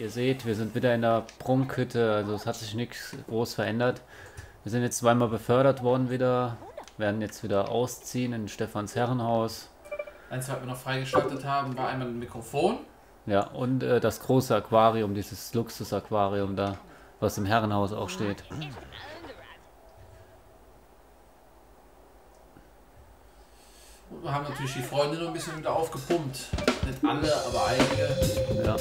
ihr seht, wir sind wieder in der Prunkhütte, also es hat sich nichts groß verändert. Wir sind jetzt zweimal befördert worden wieder, werden jetzt wieder ausziehen in Stefans Herrenhaus. Eins, was wir noch freigeschaltet haben, war einmal ein Mikrofon. Ja, und äh, das große Aquarium, dieses Luxus-Aquarium da, was im Herrenhaus auch steht. Und wir haben natürlich die Freunde noch ein bisschen wieder aufgepumpt. Nicht alle, aber einige. Ja,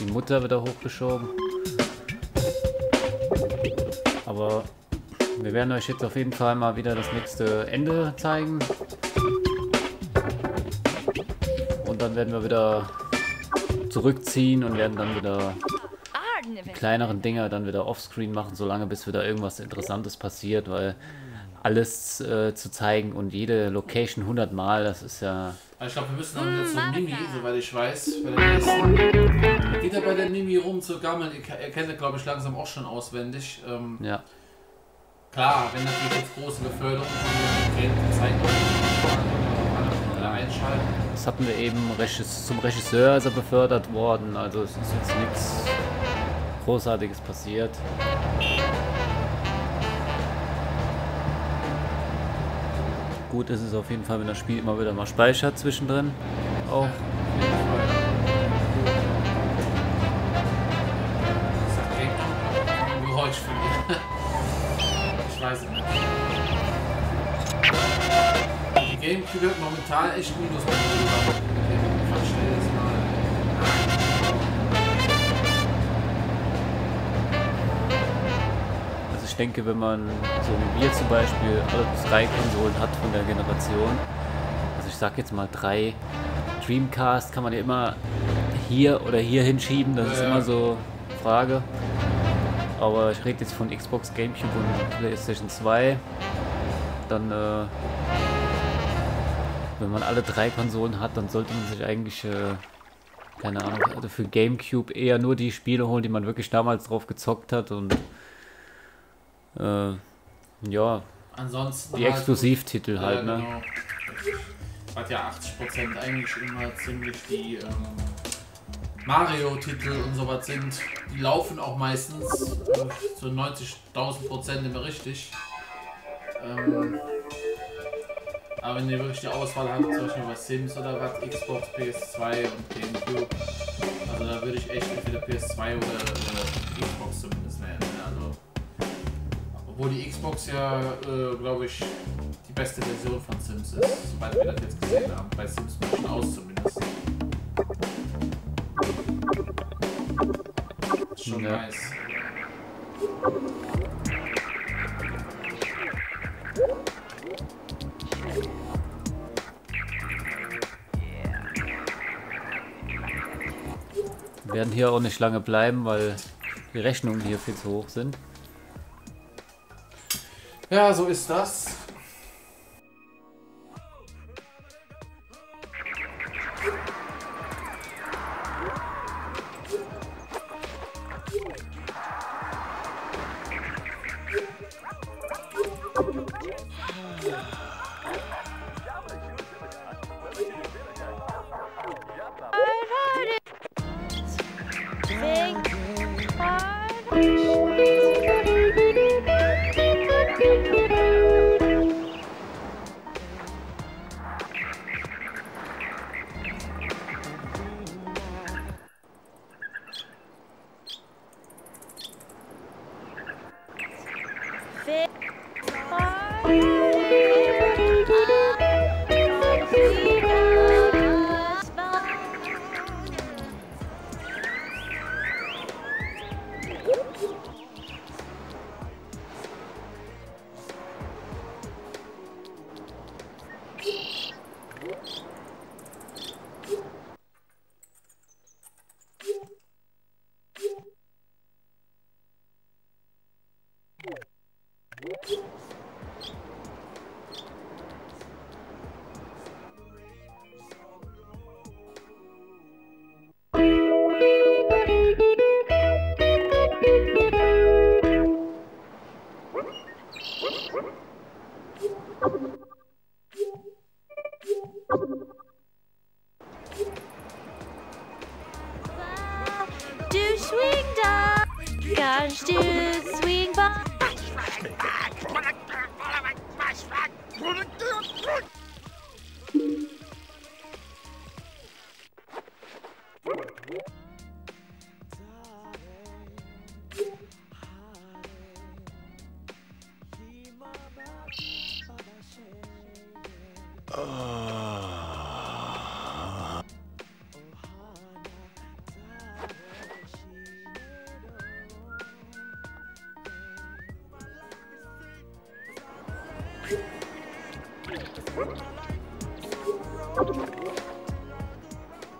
die Mutter wieder hochgeschoben. Aber wir werden euch jetzt auf jeden Fall mal wieder das nächste Ende zeigen. Und dann werden wir wieder zurückziehen und werden dann wieder die kleineren Dinger dann wieder offscreen machen, solange bis wieder irgendwas Interessantes passiert, weil alles äh, zu zeigen und jede Location 100 Mal, das ist ja... Ich glaube, wir müssen dann jetzt so Mimi, soweit ich weiß, bei der nächsten. Geht er bei der Mimi rum zu gammeln? Er kennt er, glaube ich, langsam auch schon auswendig. Ähm, Ja, Klar, wenn natürlich jetzt große Beförderung von den kann er einschalten. das hatten wir eben, zum Regisseur ist er befördert worden, also es ist jetzt nichts Großartiges passiert. Gut ist es auf jeden Fall, wenn das Spiel immer wieder mal speichert zwischendrin. Auch. Ich weiß es nicht. Die Gamecube hat momentan echt Minus ich denke, wenn man so wie wir zum Beispiel alle drei Konsolen hat von der Generation, also ich sag jetzt mal drei Dreamcast, kann man ja immer hier oder hier hinschieben, das Ja, ist immer so eine Frage. Aber ich rede jetzt von Xbox, Gamecube und PlayStation 2. Dann, äh, wenn man alle drei Konsolen hat, dann sollte man sich eigentlich, äh, keine Ahnung, also für Gamecube eher nur die Spiele holen, die man wirklich damals drauf gezockt hat und äh, ja, Ansonsten die halt- Exklusivtitel Ja, halt, ne? genau. Hat ja 80% eigentlich immer ziemlich die ähm, Mario-Titel und sowas sind. Die laufen auch meistens äh, zu 90.000 Prozent immer richtig. Ähm, aber wenn ihr wirklich die Auswahl habt, zum Beispiel bei Sims oder was, Xbox, PS2 und Gamecube, also da würde ich echt entweder PS2 oder äh, Xbox? Also, obwohl die Xbox ja, äh, glaube ich, die beste Version von Sims ist, soweit wir das jetzt gesehen haben. Bei Sims Mission aus zumindest. Ist schon Ja. nice. Wir werden hier auch nicht lange bleiben, weil die Rechnungen hier viel zu hoch sind. Ja, so ist das.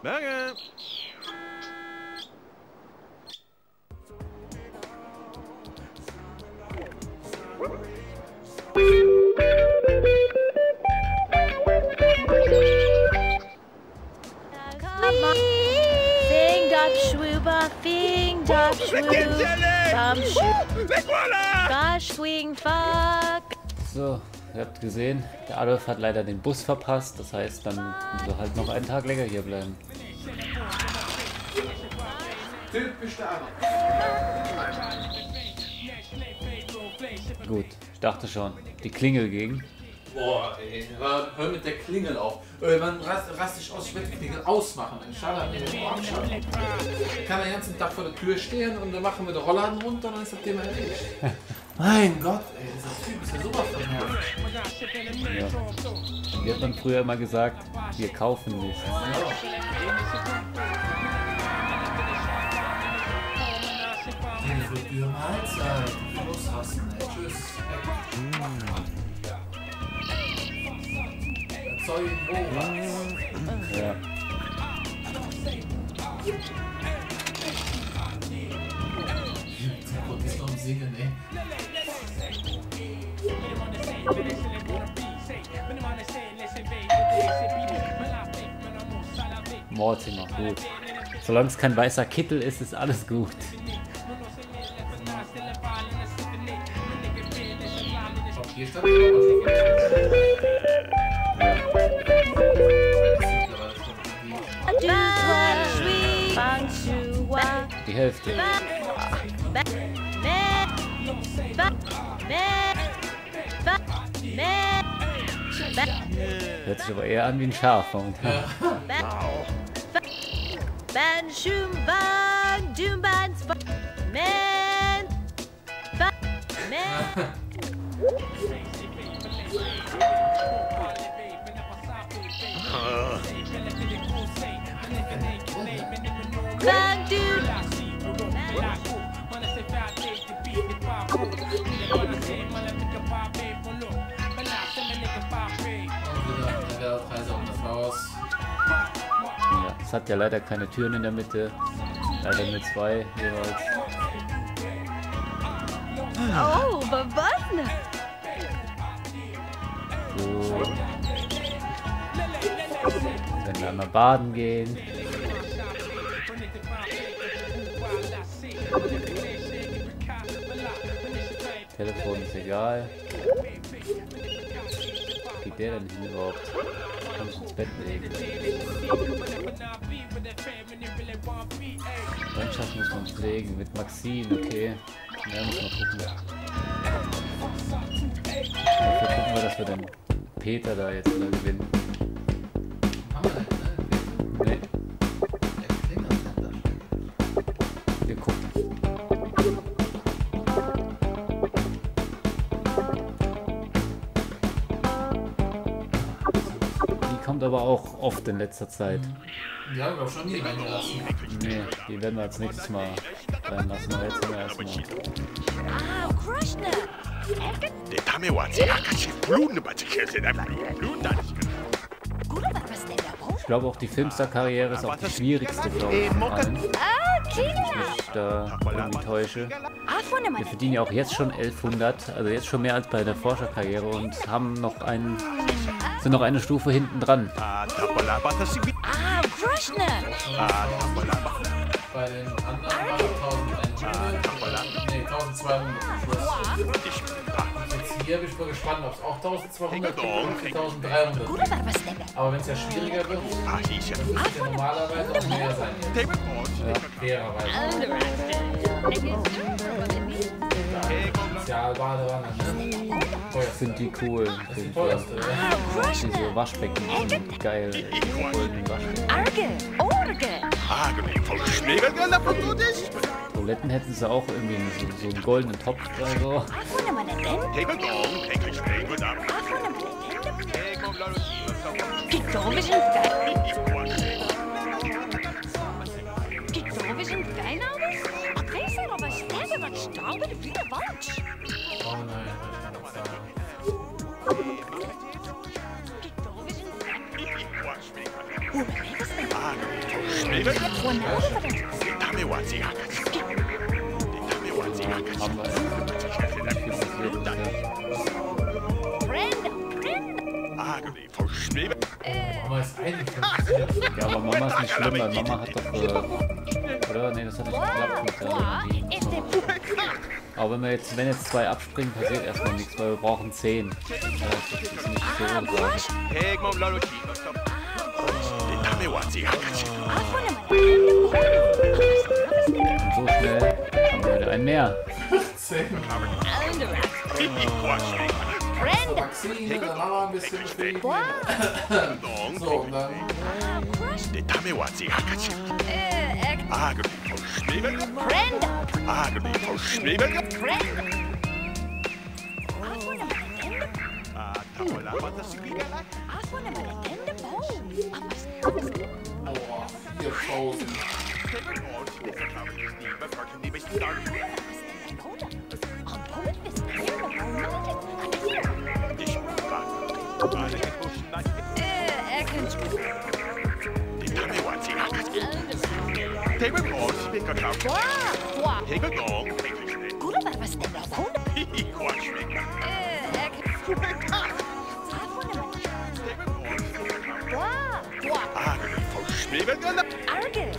Danke. Fing dop schwub, bam schwub, swing fuck. So, ihr habt gesehen, der Adolf hat leider den Bus verpasst, das heißt, dann müssen wir halt noch einen Tag länger hier bleiben. Typisch der Gut, ich dachte schon, die Klingel ging. Boah, ey, hör, mit der Klingel auf. Irgendwann rast, rast ich aus, ich werde die Klingel ausmachen. Abschalten. Ich kann den ganzen Tag vor der Tür stehen und dann machen wir den Rollladen runter und dann ist das Thema erledigt. mein Gott, ey, dieser Typ ist ja sowas von nervig. Ja. Wie hat man früher immer gesagt, wir kaufen nichts. Für Mahlzeit. Schluss hassen. Tschüss. Erzeugen Wohlwachs. Ja. Gott ist noch am Singen, ey. Mortimer, gut. Solange es kein weißer Kittel ist, ist alles gut. Die Hälfte. Hört sich aber eher an wie ein Schaf momentan. es hat ja leider keine Türen in der Mitte. Leider nur zwei jeweils. oh babun So. Wenn wir einmal baden gehen. Telefon ist egal. Wo geht der denn hin überhaupt? Kann ich ins Bett legen. Freundschaft muss man pflegen mit Maxine, okay. Ja, muss man gucken. Dafür gucken wir, dass wir den Peter da jetzt wieder gewinnen. aber auch oft in letzter Zeit. Mhm. Die wir auch schon nie reingelassen. Nee, die werden wir als nächstes Mal reinlassen. Aber jetzt wir erstmal. Ah, der ich glaube auch die Filmstar-Karriere ist auch die schwierigste, von allen. Wenn ich mich da irgendwie täusche. Wir verdienen ja auch jetzt schon 1100, also jetzt schon mehr als bei der Forscherkarriere und haben noch einen sind noch eine Stufe hinten dran. Ah, Krishna! Bei den anderen war 1000 ein Nee, Jetzt hier bin ich mal gespannt, ob es auch 1200 gibt oder 1300. Aber wenn es ja schwieriger wird, wird es ja normalerweise auch mehr sein. Ja, fairerweise. Spezialbadewanne, ne? Ich Teuerste. finde die cool. Das ist die teuerste. oder? diese Waschbecken sind geil. Goldenen Waschbecken. Arge. Orge. Agony von Schneegelgella von Buddhist. Toiletten hätten sie auch irgendwie so, so einen goldenen Topf oder so. Schneegel. Oh nein, Mama ist 51. Ja, aber Mama ist nicht schlimm, weil Mama hat doch. Äh, oder? Nee, das hat nicht geklappt mit der Energie. Aber wenn wir jetzt, wenn jetzt zwei abspringen, passiert erstmal nichts, weil wir brauchen zehn. Das ist nicht so tragisch. Take a lot of Tamewatsi Hakachi. Afuna Manatenda. Und so schnell haben wir wieder einen mehr. 10. Equal. Brenda. Maxine, dann haben wir ein bisschen befriedigt. Wow. Dong. So, und dann Tamewatsi Hakachi. Äh, Agony von Schneegel. Brenda. Agony von Schneegel. Brenda. Afuna Manatenda. Tapola Batasibiga. Afuna Manatenda. Oh. Aber Boah, hier Frozen. Arge! Oh, Arge!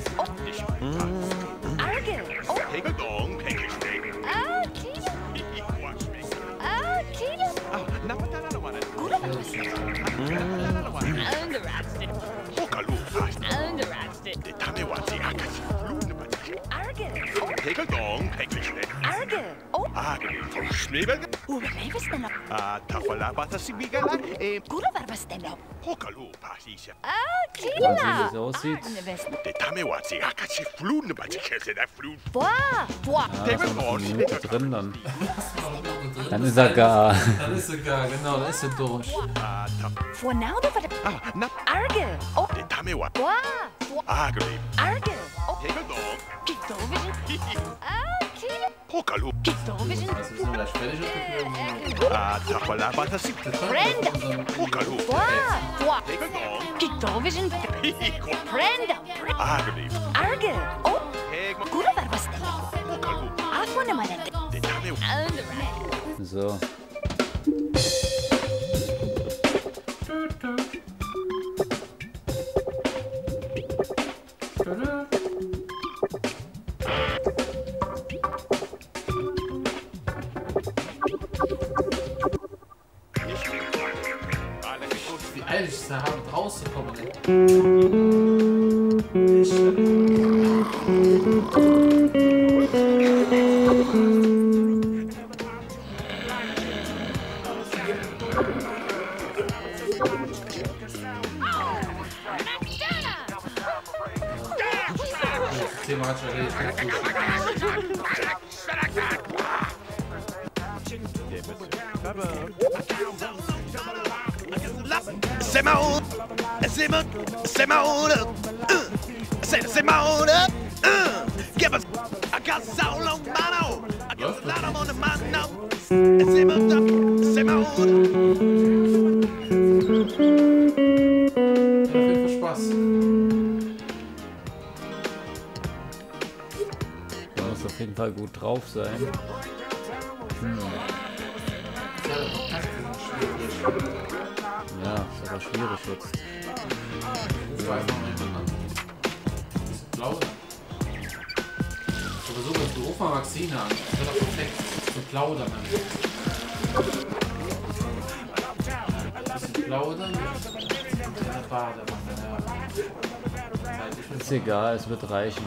Noch? ah, Tafola, Batasibigala, eh, Gula Barbastella. Pokalu, Patricia. Ah, Mal sehen, wie Kilo! aussieht. Ah, ne Westen. De Tamewatsi, Hakachi, Fluden, Batikesse, der Fluden. Boah, boah. Da ist Minute drin, dann, dann ist er gar. Dann ist sogar, genau, dann ist er durch. Ah, Vor now the ah, na, Arge! Oh, de Tamewatsi, boah, boah. Agri, Arge! Oh, Tegeldong, Gitovision. Ah, Kilo! Pokalu, Gitovision. Also, wir sind gleich fertig aufgeflogen. ah, Tafola, Batasib, Brenda. Tegeldong, Gitovision. Brenda. Agri, Arge! Oh. Pokalu, Afuna Manatenda. de Tamewatsi, So. Rauszukommen. Das muss auf jeden Fall gut drauf sein. Ja, ist aber schwierig jetzt. Blau. Versuche jetzt, ruf mal Maxine an. Das wäre doch perfekt. Zu plaudern. bisschen blau dann. Der Badewanne, Ist egal, es wird reichen.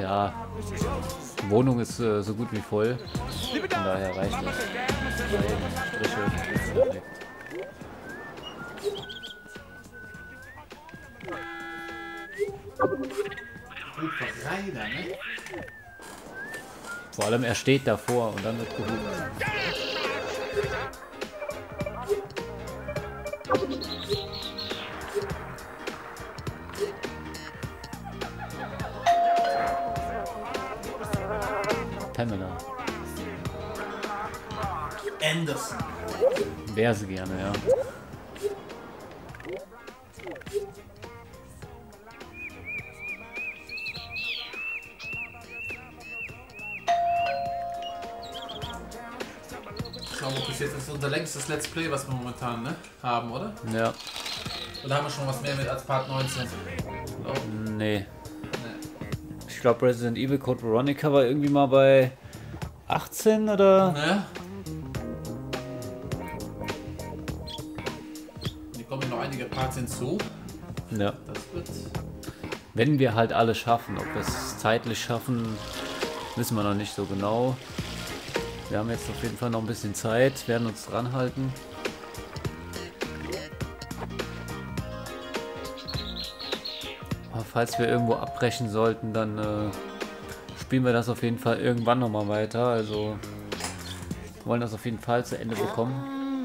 Ja, die Wohnung ist äh, so gut wie voll. Von daher reicht das. Reiner, ne? Vor allem er steht davor und dann wird gehupt. Pamela. Anderson. Wäre sie gerne, ja. Unser längstes Let's Play, was wir momentan ne, haben, oder? Ja, Oder haben wir schon was mehr mit als Part 19? Oh, nee. ne. Ich glaube Resident Evil Code Veronica war irgendwie mal bei 18 oder? Ne? Hier kommen noch einige Parts hinzu. Ja. Das wird. Wenn wir halt alle schaffen, ob wir es zeitlich schaffen, wissen wir noch nicht so genau. Wir haben jetzt auf jeden Fall noch ein bisschen Zeit, werden uns dran halten. Falls wir irgendwo abbrechen sollten, dann äh, spielen wir das auf jeden Fall irgendwann nochmal weiter. Also wollen das auf jeden Fall zu Ende bekommen.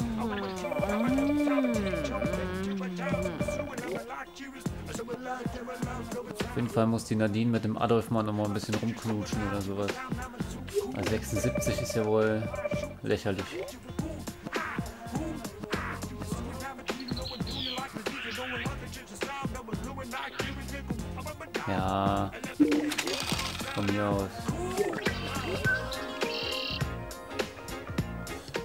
Auf jeden Fall muss die Nadine mit dem Adolf mal noch mal ein bisschen rumknutschen oder sowas. Also 76 ist ja wohl lächerlich. Ja, von mir aus.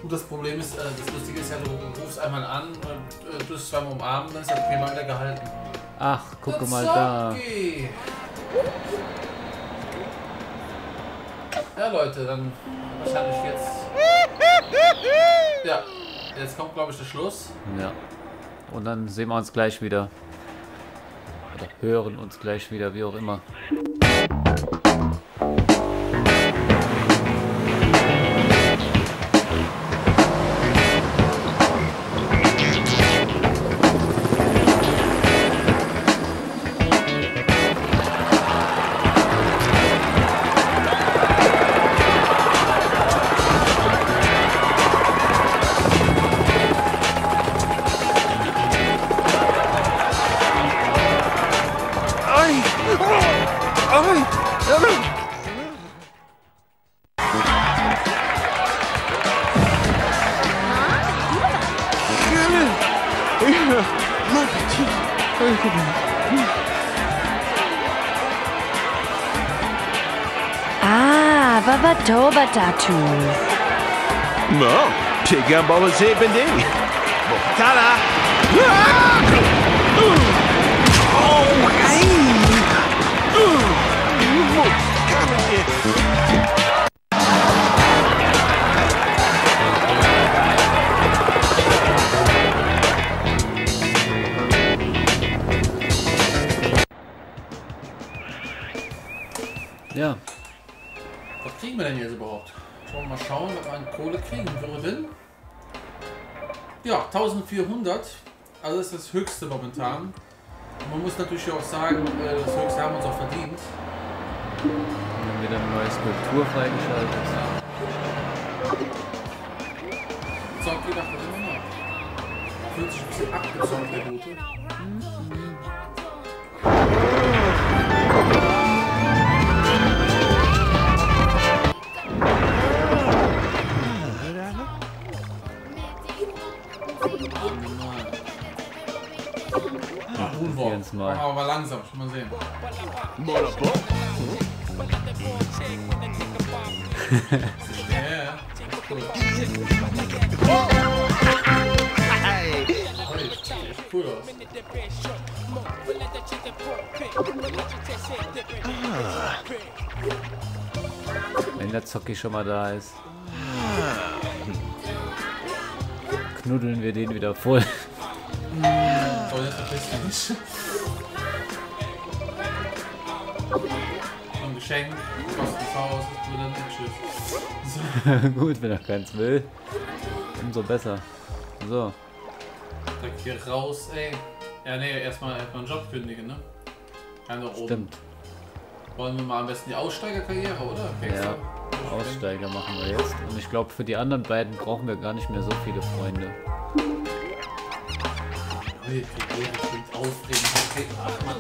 Gut, das Problem ist, äh, das Lustige ist ja, du rufst einmal an und äh, du bist zweimal umarmen, dann ist das Thema wieder gehalten. Ach, gucke mal da. Zacki. Leute, dann wahrscheinlich jetzt. Ja, jetzt kommt, glaube ich, der Schluss. Ja. Und dann sehen wir uns gleich wieder. Oder hören uns gleich wieder, wie auch immer. dazu. No, pegam a zebende. Montana. Ah! Was kriegen wir denn jetzt überhaupt? Schauen wir mal schauen, ob wir an Kohle kriegen würden. Ja, 1400. Also ist das höchste momentan. Und man muss natürlich auch sagen, äh, das höchste haben wir uns auch verdient. wir haben wieder eine neue Skulptur freigeschaltet. Immer noch. Fühlt sich ein bisschen abgezockt, der Gute. Moonwalk. Jetzt mal. Aber langsam, schon mal sehen. Cool. Wenn der Zocki schon mal da ist. Knuddeln wir den wieder voll. Verpisst du nicht. Ein Geschenk, kostet Haus, dann nicht tschüss. Gut, wenn er keins will. Umso besser. So. Direkt hier raus, ey. Ja, nee, erstmal erstmal einen Job kündigen, ne? Kann doch oben. Stimmt. Wollen wir mal am besten die Aussteigerkarriere, oder? Ja. Aussteiger machen wir jetzt. Und ich glaube, für die anderen beiden brauchen wir gar nicht mehr so viele Freunde. Aufregend. Okay, ach man,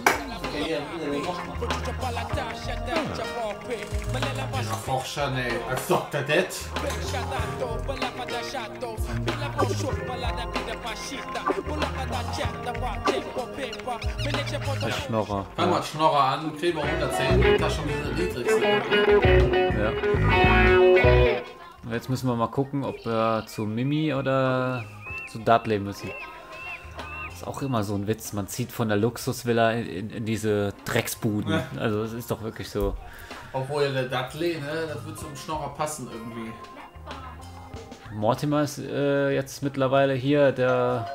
wieder mal. Ja, als Dr. Dead. Der Schnorrer. Fang mal Schnorrer an, wir 110, das ist schon diese niedrigste. Ja. Jetzt müssen wir mal gucken, ob wir zu Mimi oder zu Dudley müssen. Ist auch immer so ein Witz. Man zieht von der Luxusvilla in, in, in diese Drecksbuden. Also es ist doch wirklich so. Obwohl ja der Dudley, ne, das wird zum Schnorrer passen irgendwie. Mortimer ist äh, jetzt mittlerweile hier der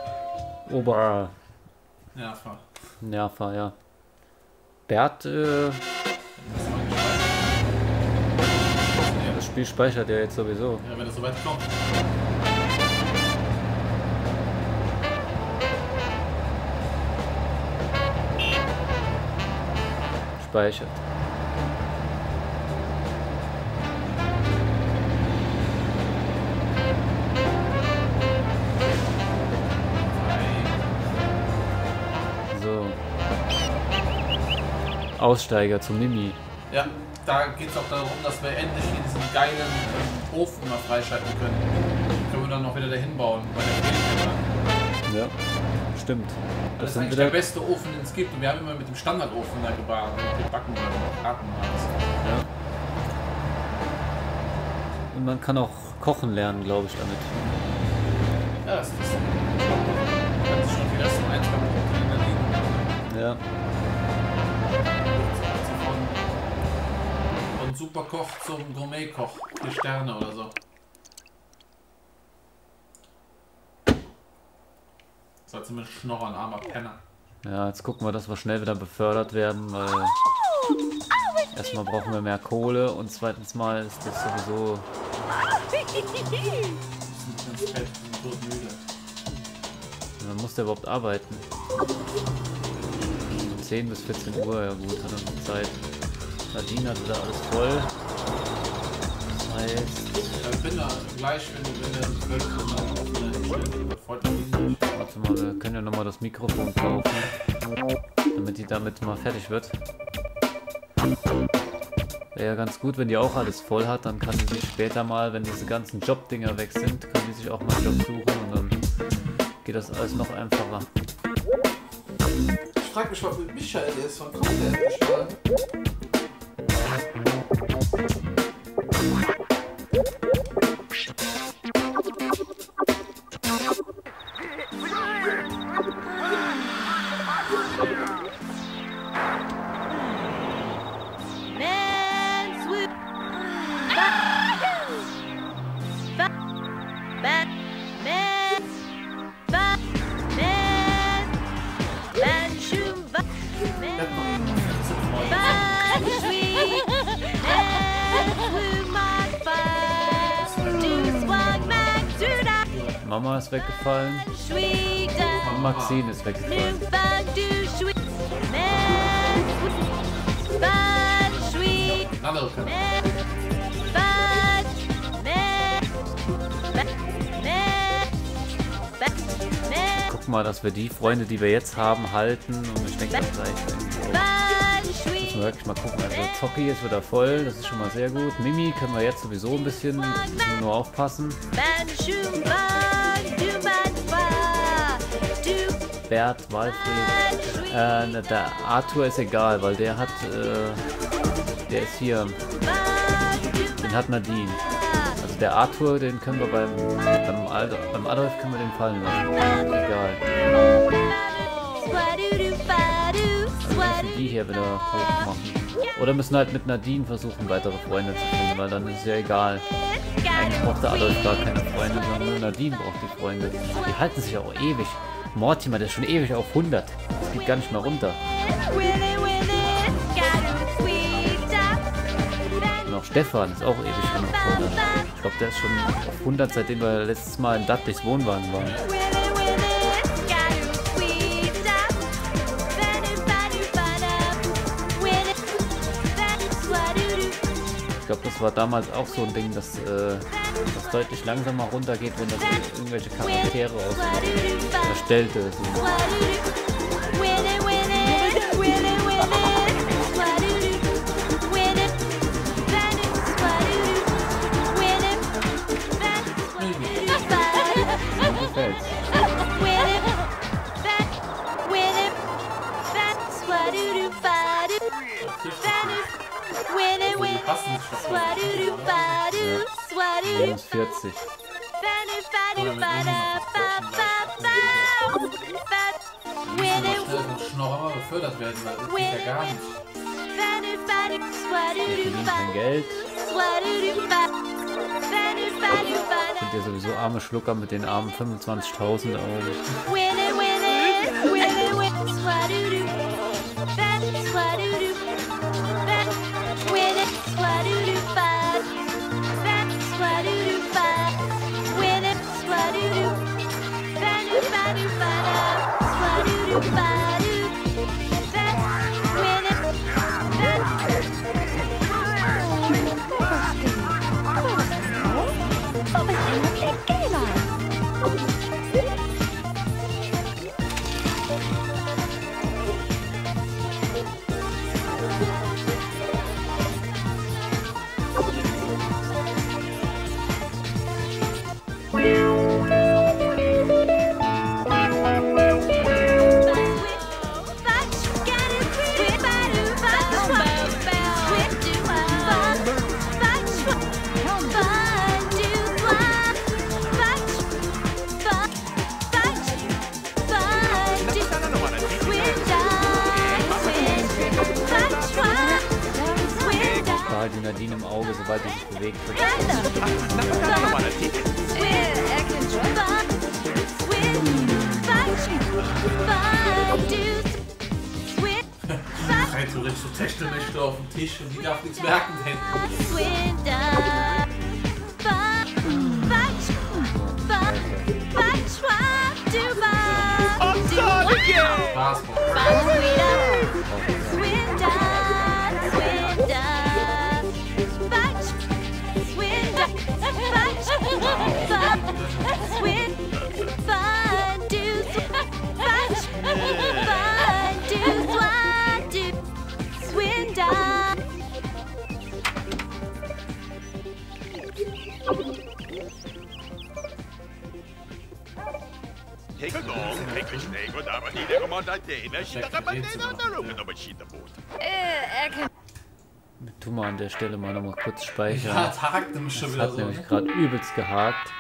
Ober Ja, fahr. Nerver, ja. Bert, äh, das Spiel speichert ja jetzt sowieso. Ja, wenn es soweit kommt. Speichert. So. Aussteiger zu Mimi. Ja, da geht es auch darum, dass wir endlich hier diesen geilen ähm, Ofen mal freischalten können. Können wir dann noch wieder dahin bauen, bei der. Ja. Stimmt. Das, Das ist eigentlich der beste Ofen, den es gibt. Und wir haben immer mit dem Standardofen da gebacken, gebacken oder gebraten. alles. Ja. Und man kann auch kochen lernen, glaube ich, damit. Ja, das ist das. Das ist schon die ersten ein, zwei in der Liga. Ja. Von, von Superkoch zum Gourmetkoch. Vier Sterne oder so. Schnorrer, ein armer Penner. Ja, jetzt gucken wir, dass wir schnell wieder befördert werden, weil erstmal brauchen wir mehr Kohle und zweitens mal ist das sowieso. Man muss der überhaupt arbeiten. 10 bis 14 Uhr, ja gut, hat er noch Zeit. Nadine hat wieder alles voll. Das heißt, Ja, ich bin da gleich, wenn du wenn der 12 Uhr warte mal, wir können ja nochmal das Mikrofon kaufen, damit die damit mal fertig wird. Wäre ja ganz gut, wenn die auch alles voll hat, dann kann sie sich später mal, wenn diese ganzen Jobdinger weg sind, kann sie sich auch mal einen Job suchen und dann geht das alles noch einfacher. Ich frag mich, was mit Michael ist. Wann kommt der endlich ist weggefallen und Maxine ist weggefallen. Guck mal, dass wir die Freunde, die wir jetzt haben, halten und ich denke, das reicht. Müssen wir wirklich mal gucken. Also Zocki ist wieder voll, das ist schon mal sehr gut. Mimi können wir jetzt sowieso ein bisschen, nur aufpassen. Bert, Walfried, äh, ne, der Arthur ist egal, weil der hat, äh, der ist hier, den hat Nadine. Also der Arthur, den können wir beim, beim, Ad beim Adolf können wir den fallen lassen. Egal. müssen die hier wieder hoch machen. Oder müssen halt mit Nadine versuchen, weitere Freunde zu finden, weil dann ist ja egal. Eigentlich braucht der Adolf gar keine Freunde, sondern nur Nadine braucht die Freunde. Die halten sich auch ewig. Mortimer, der ist schon ewig auf 100. Das geht gar nicht mehr runter. Und auch Stefan ist auch ewig schon auf 100. Ich glaube, der ist schon auf 100, seitdem wir letztes Mal in Dudleys Wohnwagen waren. Glaube, das war damals auch so ein Ding, dass äh, das deutlich langsamer runtergeht, wenn das irgendwelche Charaktere aus erstellte sind. Wir verdienen kein Geld. Sind ja sowieso arme Schlucker mit den armen 25.000 Euro. Behalte 烦死了。Der var den der lunge, der var shit, der bot. Tu mal an der Stelle mal nochmal kurz speichern. Ja, das hakt nämlich schon Das wieder hat so. nämlich ne? gerade übelst gehakt.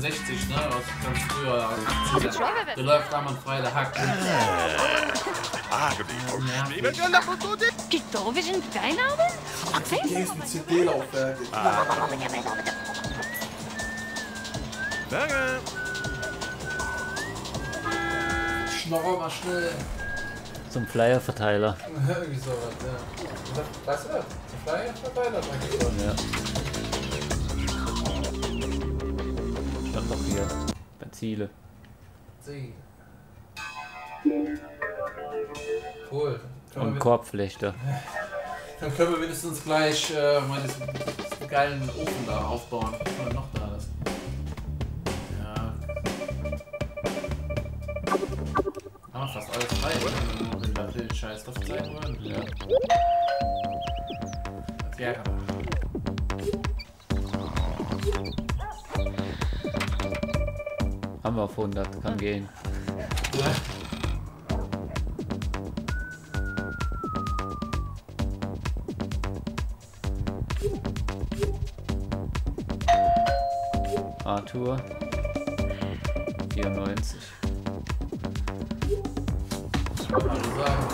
64, ne? Aus ganz früher, aus 80 Der läuft am frei, der hackt. Die Dove sind dein Name? Hier ist ein CD-Laufwerk. Danke. Schnorrer mal schnell. Zum Flyer-Verteiler. Irgendwie sowas, ja. Weißt du was? Zum Flyer-Verteiler. Ja. Schon. Doch hier. Bei Ziele. Sie. Cool. Können Und wir, Korbflechter. dann können wir mindestens gleich äh, mal diesen, diesen geilen Ofen da aufbauen. Wir noch da? Das? Ja. Haben wir fast alles frei. Wenn wir den Scheiß drauf zeigen wollen. Ja. Ja, Haben wir auf 100. Kann gehen. Arthur. 94. Kann man so sagen.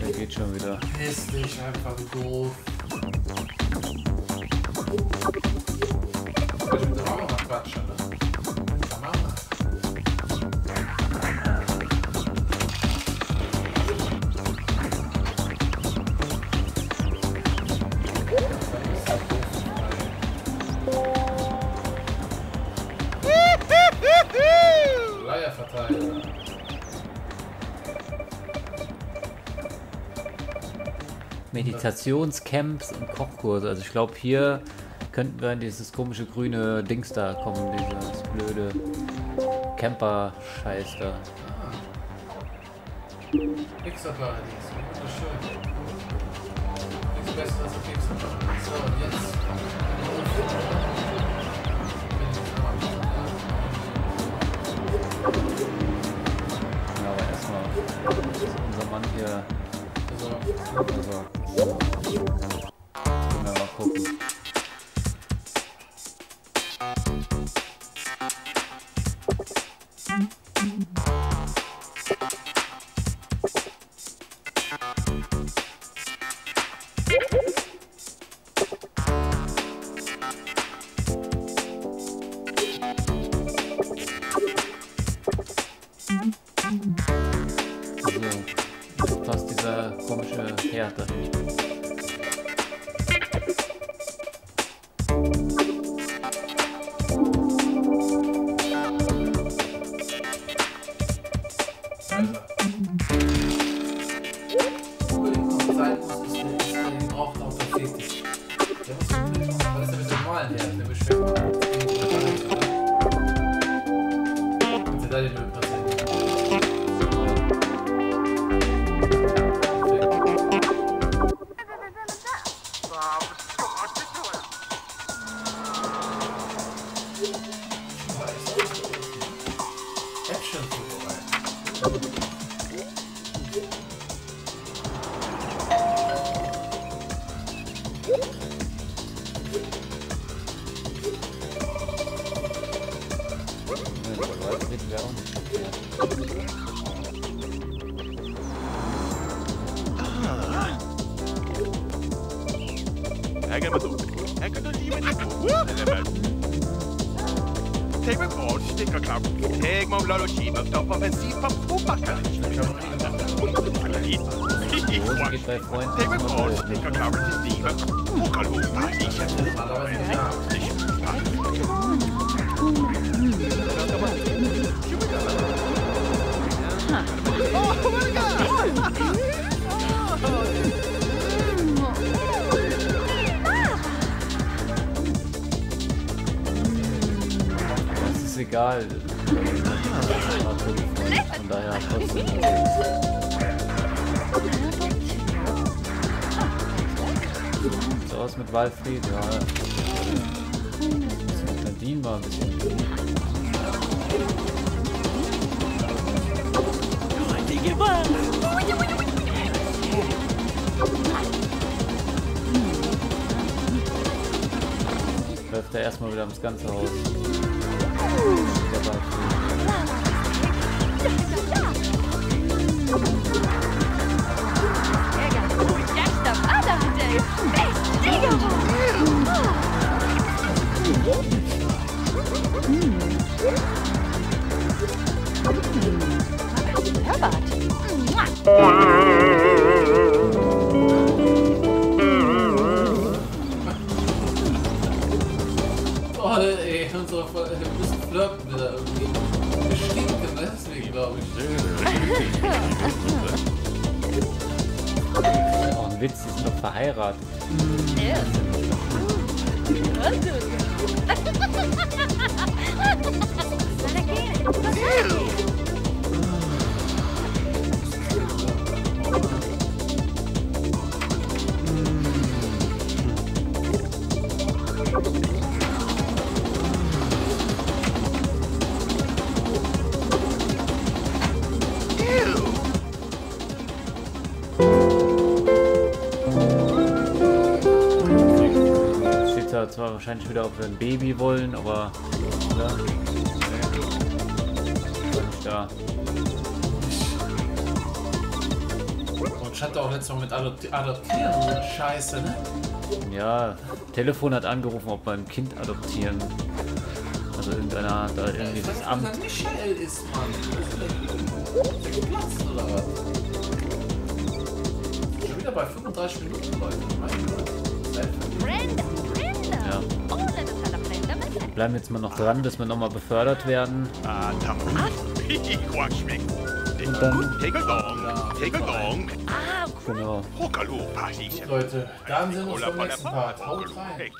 Der geht schon wieder. Piss dich einfach doof. Meditationscamps und Kochkurse. Also ich glaube hier könnten wir in dieses komische grüne Dings da kommen, dieses blöde Camper-Scheiß da. Pixarparadies, wunderschön. Nichts Besseres als ein Pixarparadies. So, und jetzt. Ja, aber erstmal ist unser Mann hier. So, Also, können wir mal gucken. Von daher trotzdem. So aus mit Walfried, ja. Nadine war ein bisschen. Läuft er erstmal wieder ums ganze Haus. Der die sind ja zwar wahrscheinlich wieder, ob wir ein Baby wollen, aber. Ja. Ja. Und ich hatte auch letztes Mal mit Adopti Adoptieren Scheiße, ne? Ja, Telefon hat angerufen, ob wir ein Kind adoptieren. Also irgendeiner hat da irgendwie Ich das weiß nicht, Amt. was Michael ist, Mann. Ist der geplatzt oder was? Schon wieder bei 35 Minuten, Leute. Mein Gott. Brenda. Bleiben jetzt mal noch dran, dass wir nochmal befördert werden. Ah. Und dann, Take a long. Take a long. Ah, genau. Leute, dann sehen wir uns beim nächsten Part. Haut rein.